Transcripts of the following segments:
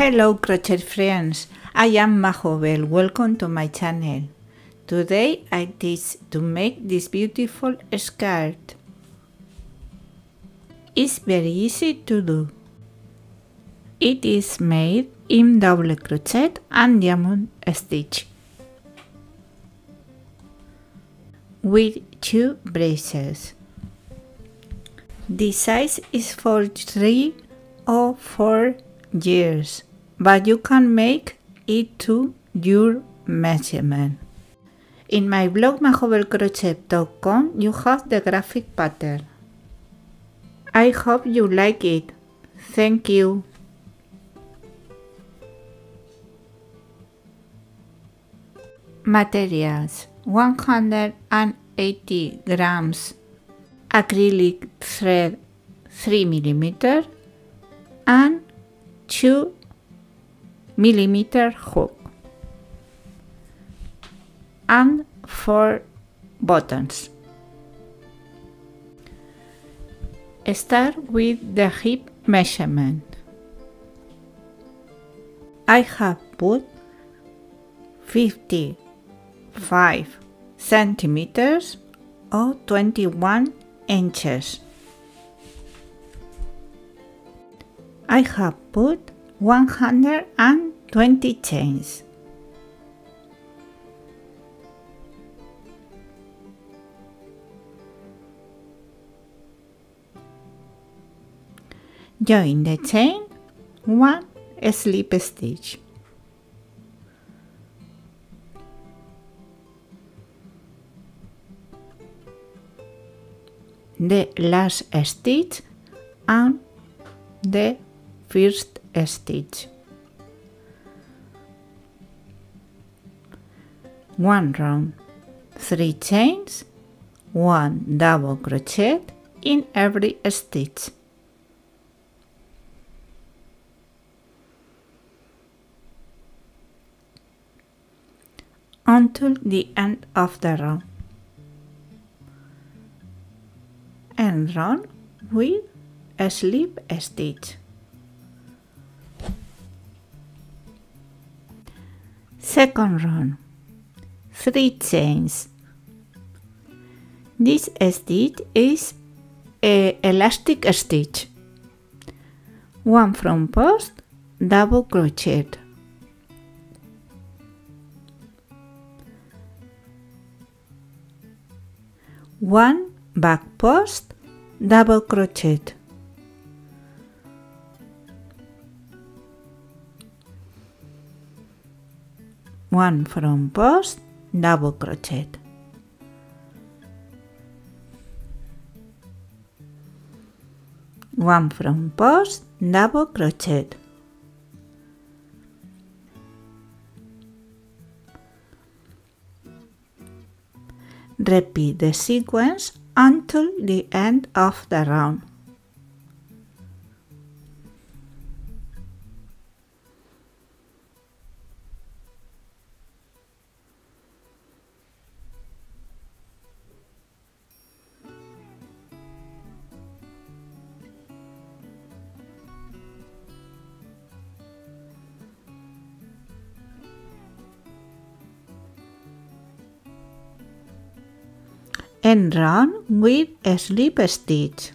Hello crochet friends, I am Majovel, welcome to my channel. Today I teach to make this beautiful skirt. It's very easy to do. It is made in double crochet and diamond stitch with two braces. The size is for 3 or 4 years, but you can make it to your measurement. In my blog majovelcrochet.com you have the graphic pattern. I hope you like it. Thank you. Materials 180 grams acrylic thread 3 mm and 2 millimeter hook and 4 buttons. Start with the hip measurement. I have put 55 centimeters or 21 inches. I have put 120 chains. Join the chain one slip stitch. The last stitch and the first stitch. One round, three chains, one double crochet in every stitch. until the end of the round and run with a slip stitch. Second round, 3 chains. This stitch is a elastic stitch. One front post, double crochet. One back post, double crochet. One front post double crochet. One front post double crochet. Repeat the sequence until the end of the round and run with a slip stitch.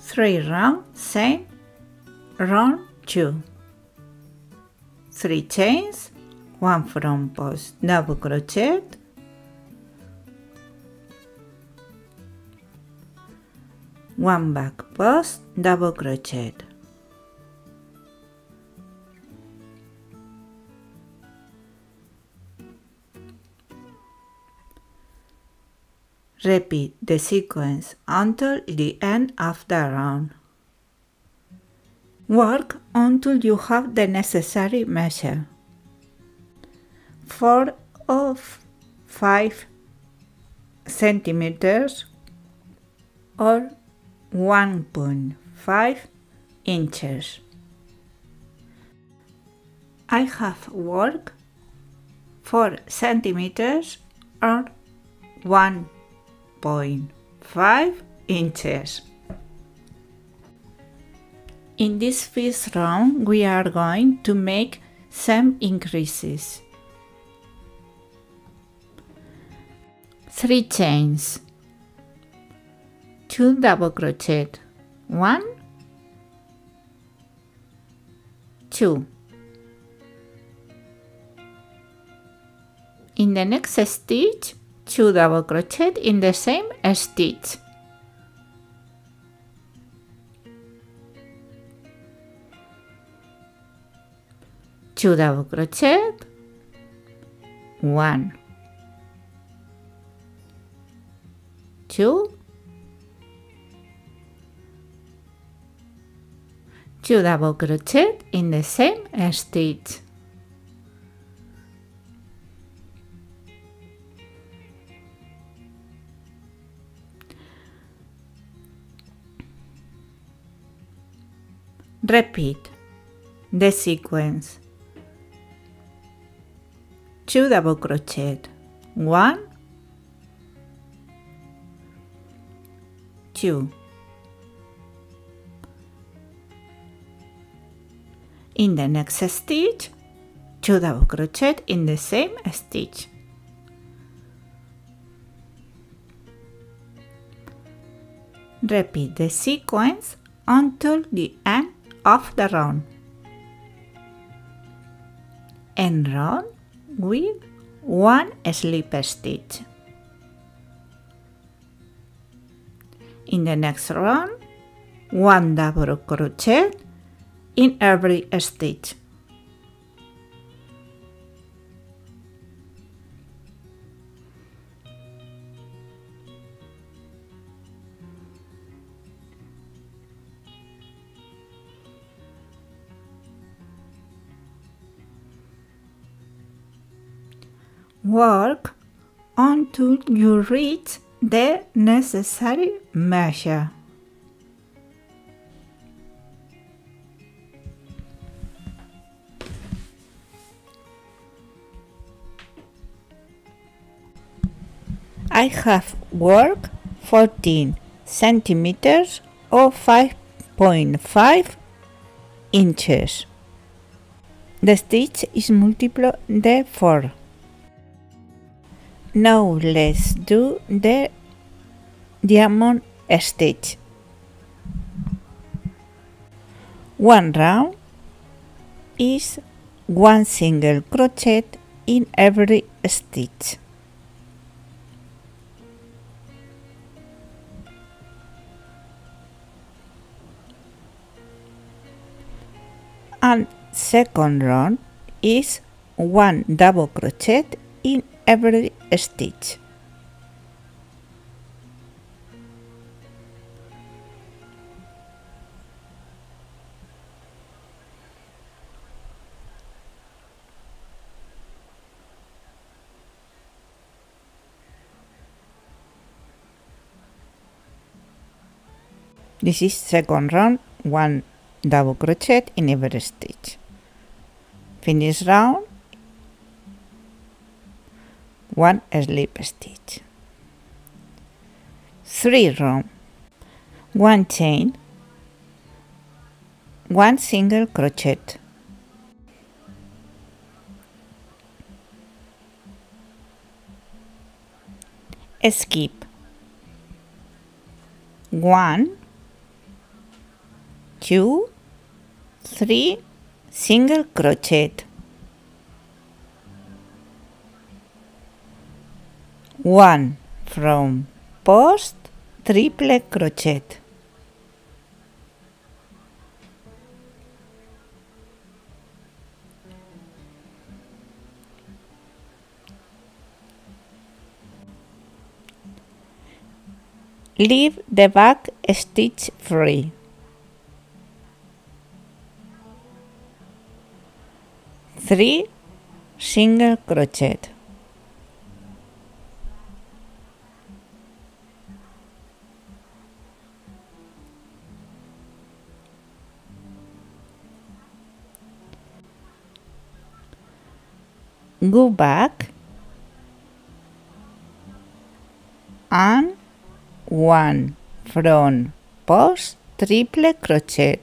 3 round same round 2 3 chains 1 front post double crochet. One back post double crochet Repeat the sequence until the end of the round. Work until you have the necessary measure. 4 of 5 centimeters or 1.5 inches. I have worked 4 centimeters or 1 0.5 inches. In this first round we are going to make some increases. 3 chains, 2 double crochet, 1, 2. In the next stitch, 2 double crochet in the same stitch. Two double crochet, one, two, two double crochet in the same stitch. Repeat the sequence. Two double crochet, one, two. In the next stitch, two double crochet in the same stitch. Repeat the sequence until the end of the round. End round with one slip stitch. In the next round, one double crochet in every stitch. Work until you reach the necessary measure. I have worked 14 centimeters or 5.5 inches. The stitch is multiple the 4. Now let's do the diamond stitch. One round is one single crochet in every stitch. And second round is one double crochet in every stitch. This is second round, one double crochet in every stitch. Finish round, one slip stitch. Three round, one chain, one single crochet. Skip. One, two, three. Single crochet one from post triple crochet. Leave the back stitch free. Three single crochet back and one front post triple crochet.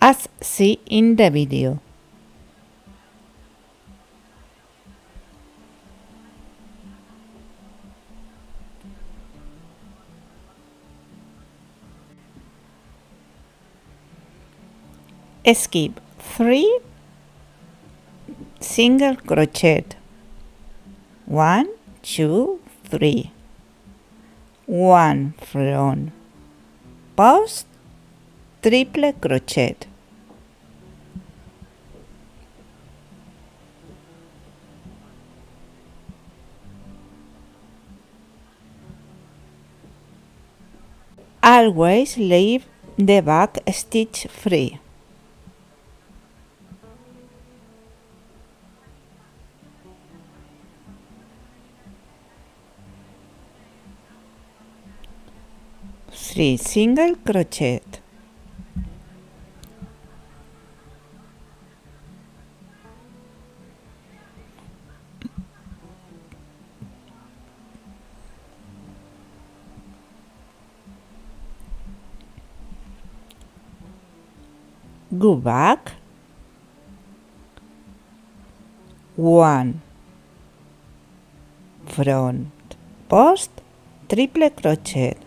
As see in the video. Skip 3 single crochet. 1 2 3 1 from post triple crochet. Always leave the back stitch free three single crochet. Go back. One. Front. Post. Triple crochet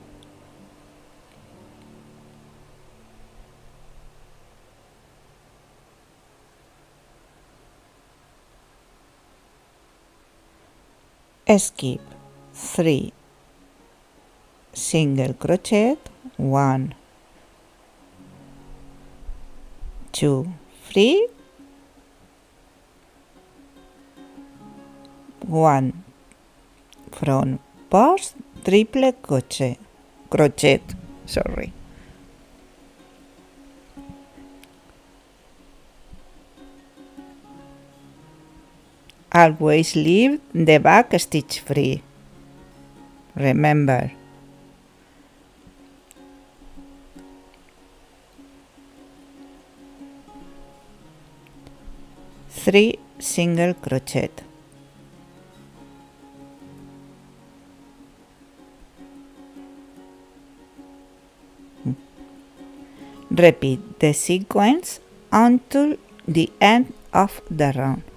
skip 3 single crochet. 1 2 3 1 from post triple crochet. Crochet. Sorry always leave the back stitch free. Remember. Three single crochet. Repeat the sequence until the end of the round.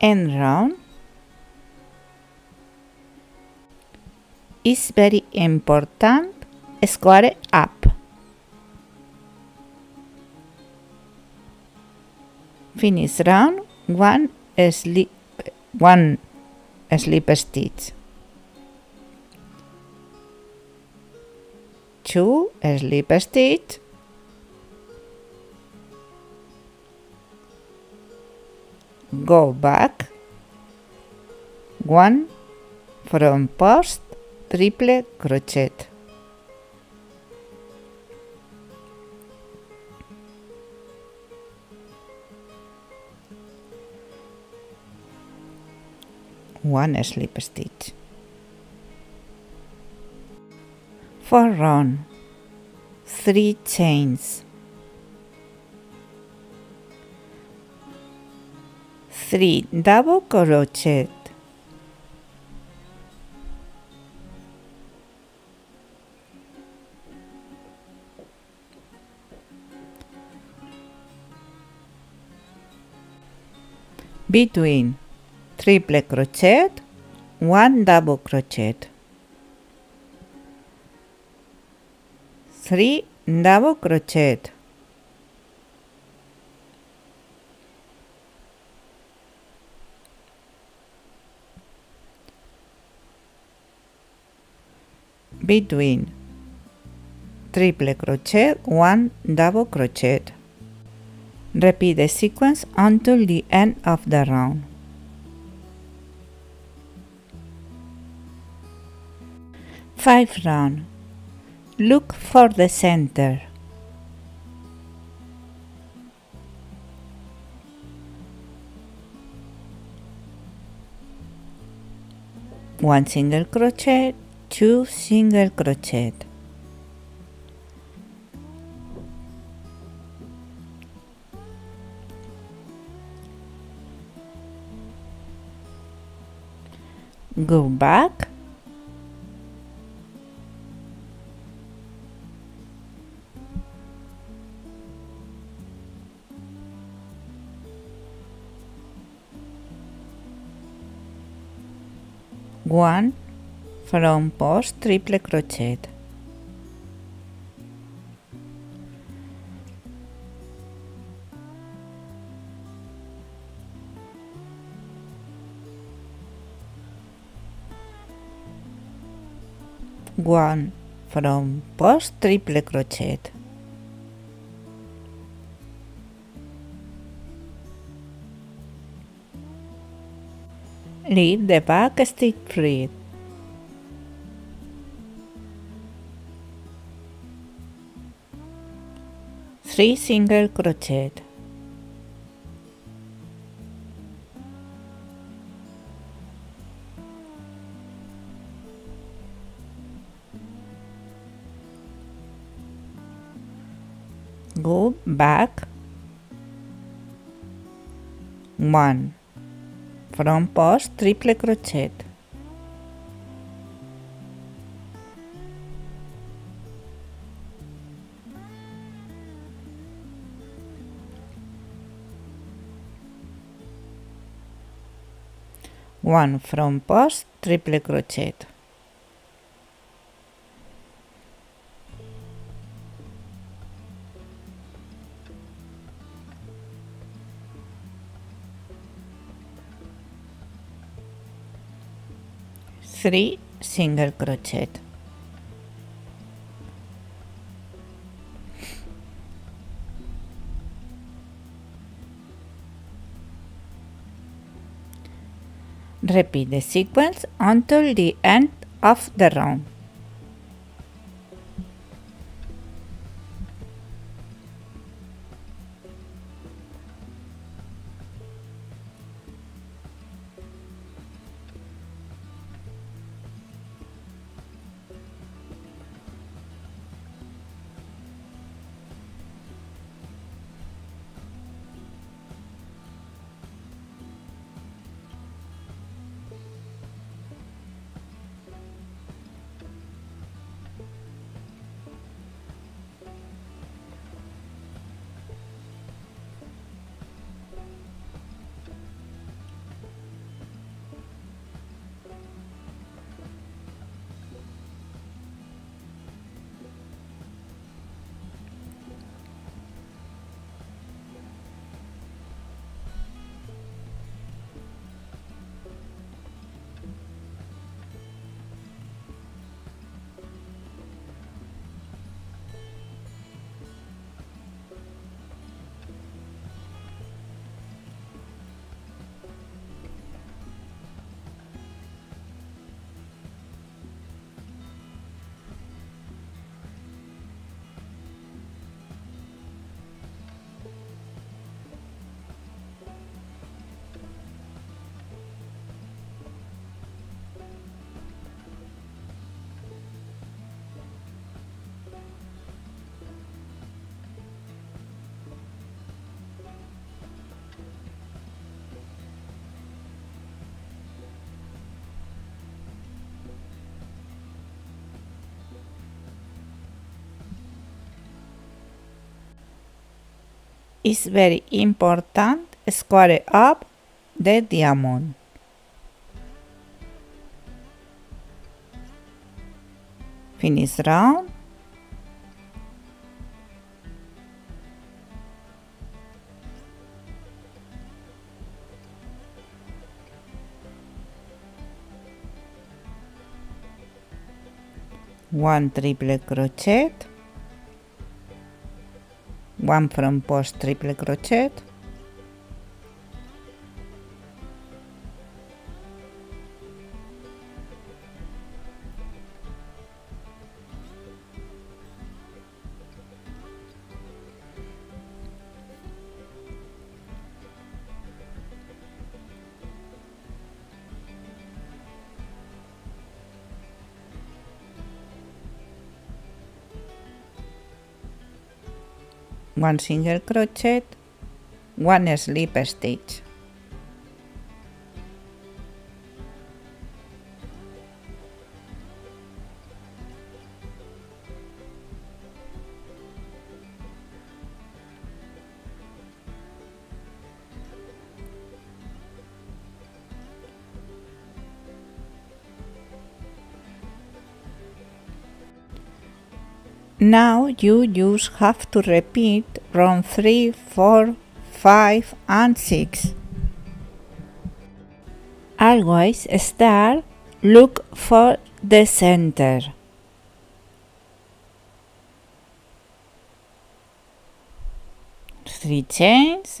End round. Is very important. Square up. Finish round. One slip one slip stitch. Two slip stitch go back. One from post triple crochet. One slip stitch. For run. Three chains 3 double crochet between triple crochet one double crochet. Three double crochet between triple crochet one double crochet. Repeat the sequence until the end of the round. Five round. Look for the center. One single crochet two single crochet. Go back. One from post triple crochet one from post triple crochet leave the back stitch free three single crochet. Go back. One. From post triple crochet one from post triple crochet. Three single crochet repeat the sequence until the end of the round is very important square up the diamond. Finish round. one triple crochet one front post triple crochet one single crochet one slip stitch Now you just have to repeat round 3, 4, 5 and 6. Always start, look for the center. Three chains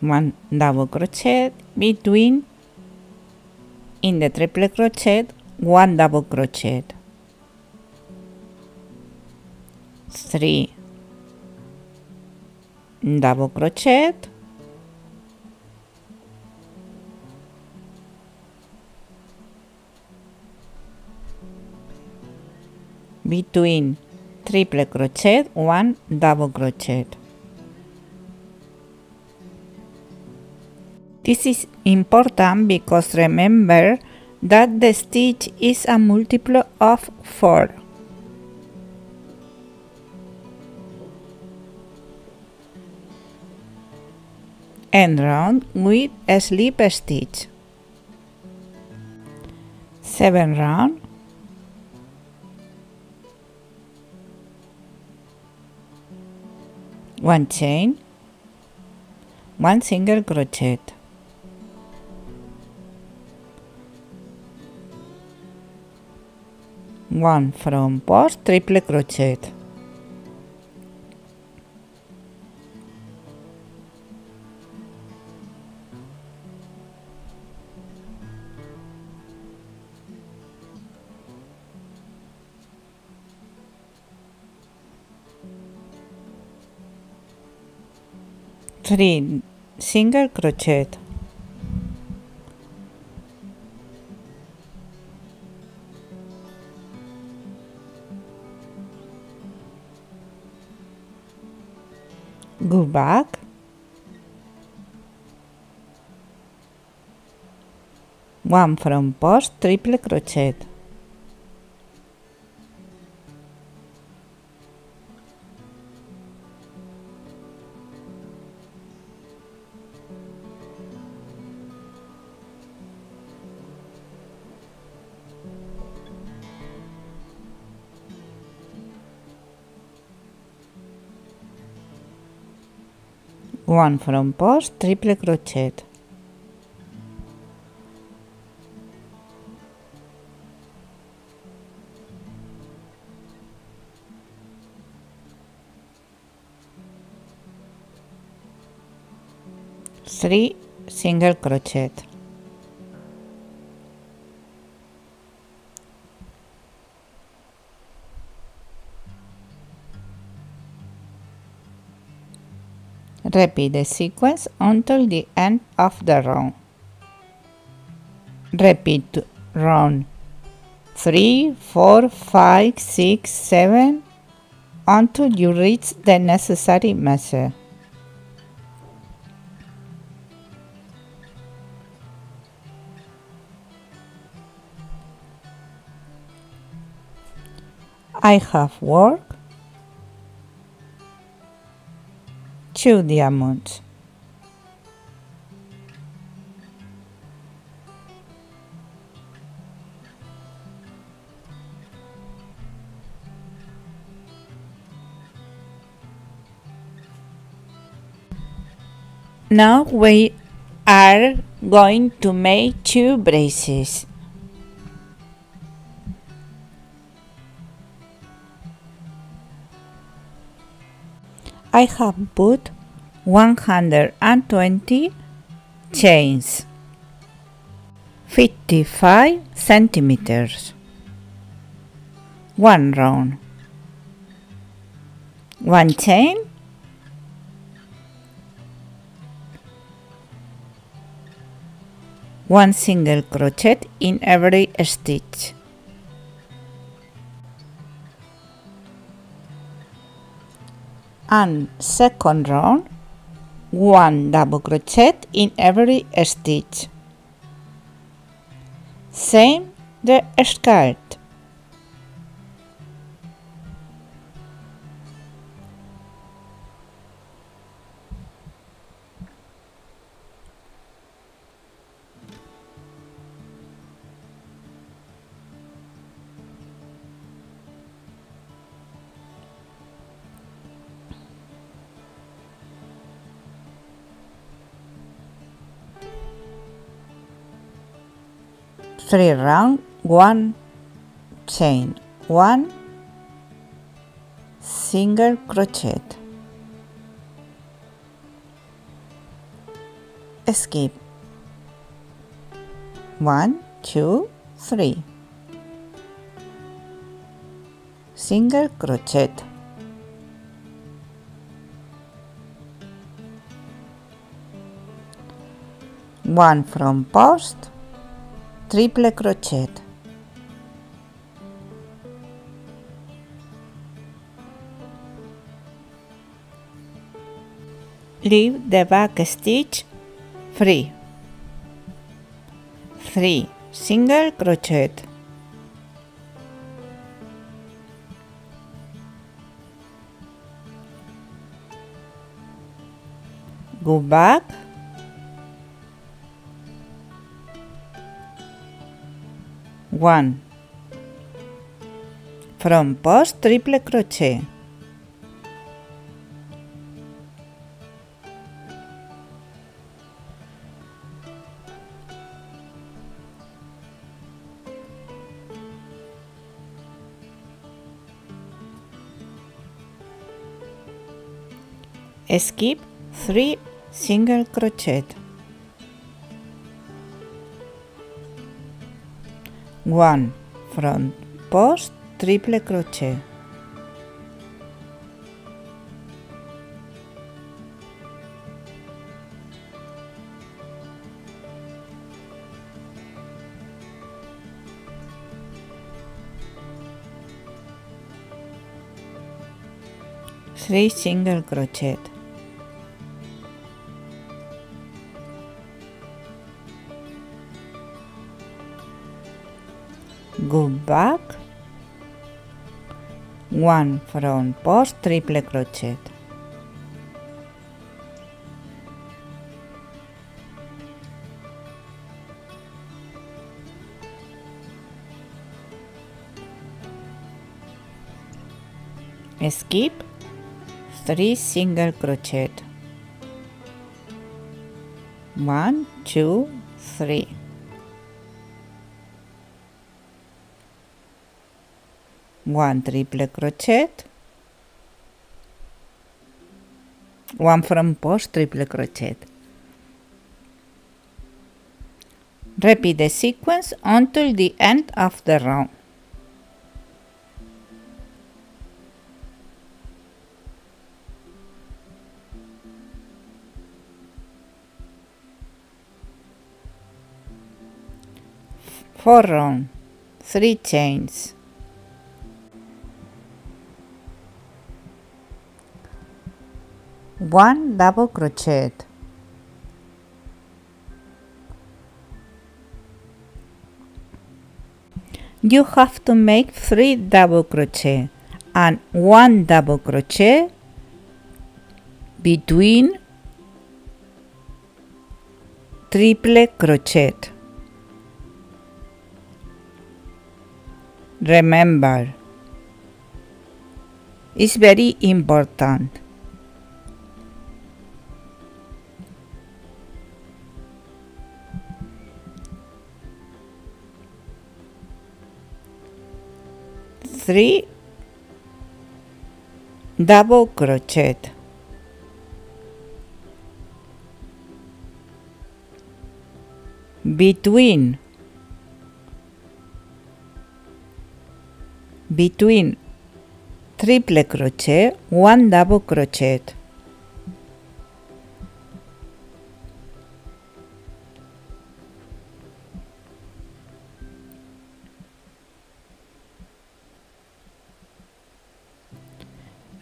one double crochet between in the triple crochet one double crochet. Three double crochet. Between triple crochet one double crochet This is important because remember that the stitch is a multiple of 4. End round with a slip stitch. 7 round one chain one single crochet one from post triple crochet. Three single crochet go back one from post triple crochet one from post triple crochet. Three single crochet Repeat the sequence until the end of the round. Repeat round 3, 4, 5, 6, 7 until you reach the necessary measure. I have worked two diamonds. Now we are going to make two braces. I have put 120 chains 55 centimeters. One round. One chain. One single crochet in every stitch and second round one double crochet in every stitch. Same the skirt three round one chain one single crochet. Skip one two three. Single crochet. One from post triple crochet. Leave the back stitch free. 3 single crochet. Go back one. From post triple crochet. Skip 3 single crochet 1 front post triple crochet. Three single crochet go back. One front post triple crochet. Skip. 3 single crochet. 1 2 3 1 triple crochet. 1 from post triple crochet. Repeat the sequence until the end of the round. Four round three chains one double crochet. You have to make three double crochet and one double crochet between triple crochet. Remember it's very important 3 double crochet. Between. Between. Triple crochet one double crochet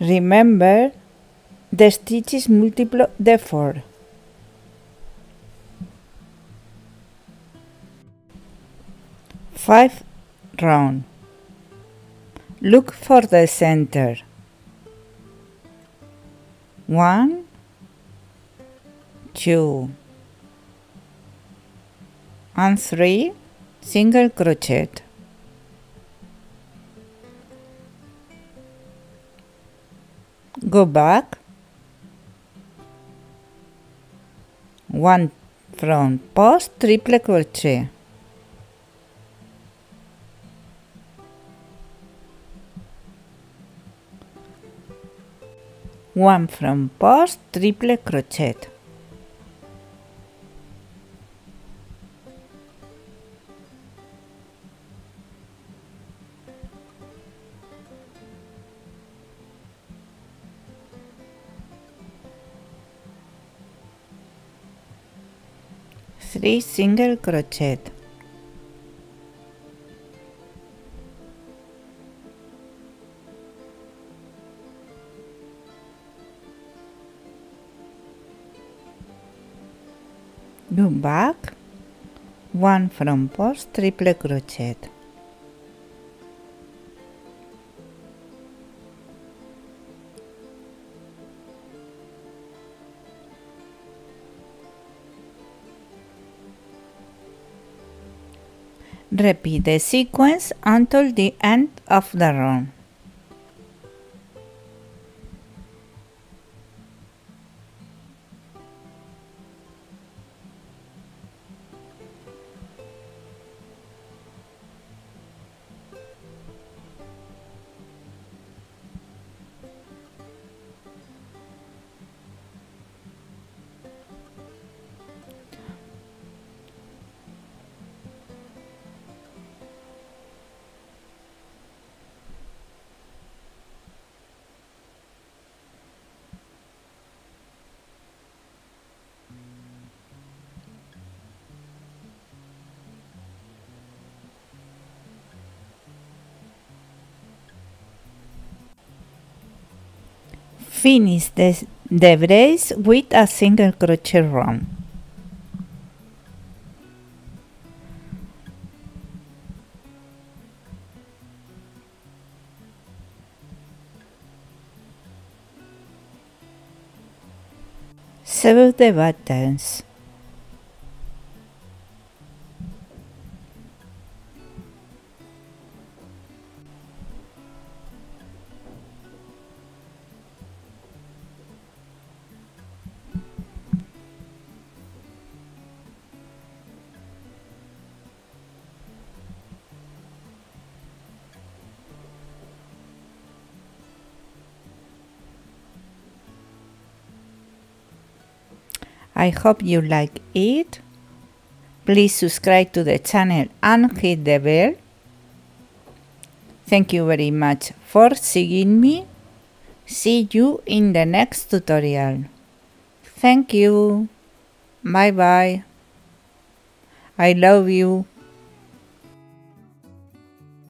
Remember, the stitch is multiple 4. Five round. Look for the center. One, two, and three single crochet. Go back. One from post triple crochet. One from post triple crochet three single crochet. Back. One from post triple crochet Repeat the sequence until the end of the round. Finish the, brace with a single crochet round. Sew the buttons. I hope you like it. Please subscribe to the channel and hit the bell. Thank you very much for seeing me. See you in the next tutorial. Thank you. Bye bye. I love you.